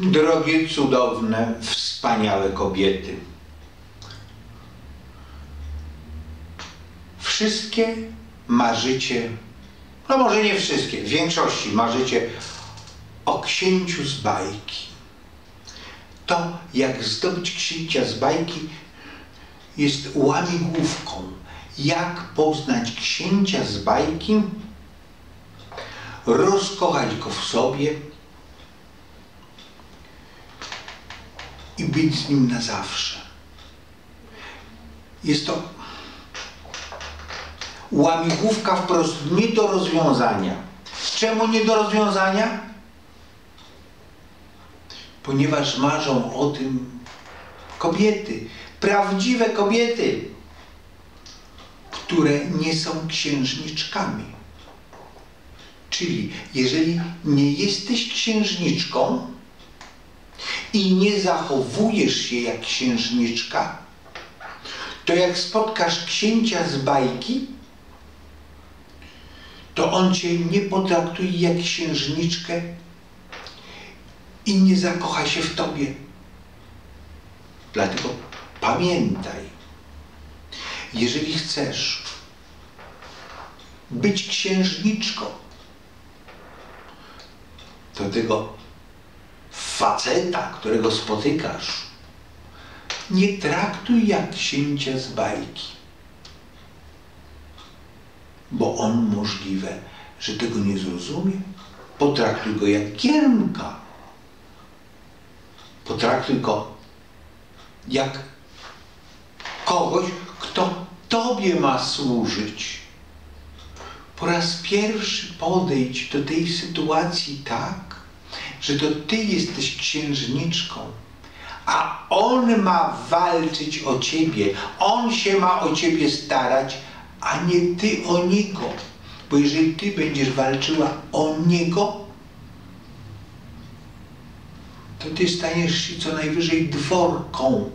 Drogie, cudowne, wspaniałe kobiety. Wszystkie marzycie, no może nie wszystkie, w większości marzycie o księciu z bajki. To, jak zdobyć księcia z bajki, jest łamigłówką. Jak poznać księcia z bajki, rozkochać go w sobie i być z nim na zawsze. Jest to łamigłówka wprost nie do rozwiązania. Czemu nie do rozwiązania? Ponieważ marzą o tym kobiety, prawdziwe kobiety, które nie są księżniczkami. Czyli jeżeli nie jesteś księżniczką i nie zachowujesz się jak księżniczka, to jak spotkasz księcia z bajki, to on cię nie potraktuje jak księżniczkę i nie zakocha się w tobie. Dlatego pamiętaj, jeżeli chcesz być księżniczką, to tego faceta, którego spotykasz, nie traktuj jak księcia z bajki. Bo on możliwe, że tego nie zrozumie. Potraktuj go jak giermka. Potraktuj go jak kogoś, kto Tobie ma służyć. Po raz pierwszy podejdź do tej sytuacji tak, że to Ty jesteś księżniczką, a On ma walczyć o Ciebie, On się ma o Ciebie starać, a nie Ty o Niego. Bo jeżeli Ty będziesz walczyła o Niego, to Ty staniesz się co najwyżej dworką,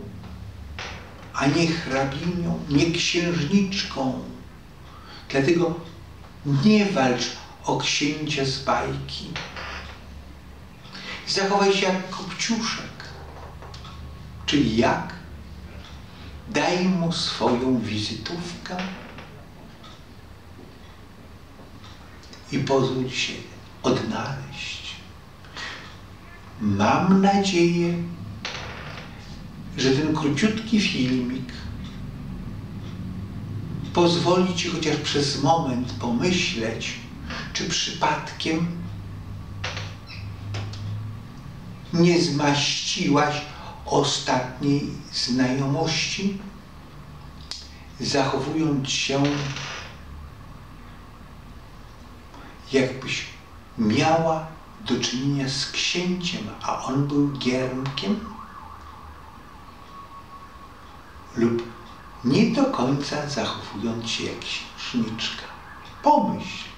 a nie hrabinią, nie księżniczką. Dlatego nie walcz o księcia z bajki. Zachowaj się jak kopciuszek. Czyli jak? Daj mu swoją wizytówkę i pozwól się odnaleźć. Mam nadzieję, że ten króciutki filmik pozwoli Ci chociaż przez moment pomyśleć, czy przypadkiem nie zmaściłaś ostatniej znajomości, zachowując się jakbyś miała do czynienia z księciem, a on był giermkiem? Lub nie do końca zachowując się jak księżniczka. Pomyśl.